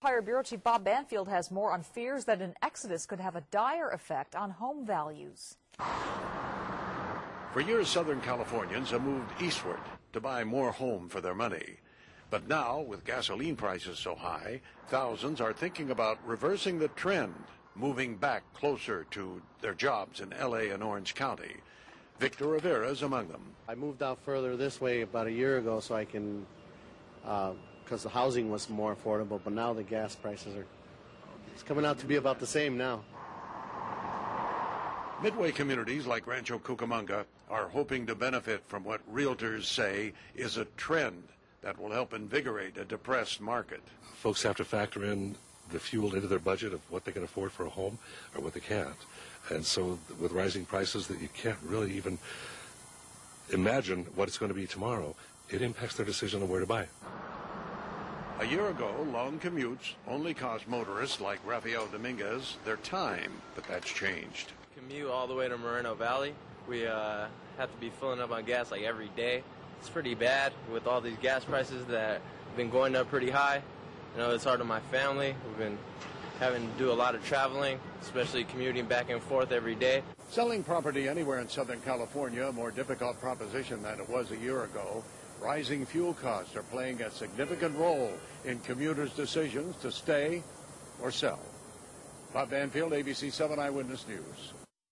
Fire Bureau Chief Bob Banfield has more on fears that an exodus could have a dire effect on home values. For years, Southern Californians have moved eastward to buy more home for their money. But now, with gasoline prices so high, thousands are thinking about reversing the trend, moving back closer to their jobs in LA and Orange County. Victor Rivera is among them. I moved out further this way about a year ago so I can, uh, because the housing was more affordable, but now the gas prices are, it's coming out to be about the same now. Midway communities like Rancho Cucamonga are hoping to benefit from what realtors say is a trend that will help invigorate a depressed market. Folks have to factor in the fuel into their budget of what they can afford for a home or what they can't. And so with rising prices that you can't really even imagine what it's going to be tomorrow, it impacts their decision on where to buy. A year ago, long commutes only cost motorists like Rafael Dominguez their time, but that's changed. Commute all the way to Moreno Valley. We uh, have to be filling up on gas like every day. It's pretty bad with all these gas prices that have been going up pretty high. You know, it's hard on my family. We've been having to do a lot of traveling, especially commuting back and forth every day. Selling property anywhere in Southern California, a more difficult proposition than it was a year ago. Rising fuel costs are playing a significant role in commuters' decisions to stay or sell. Bob Banfield, ABC 7 Eyewitness News.